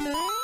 Hmm?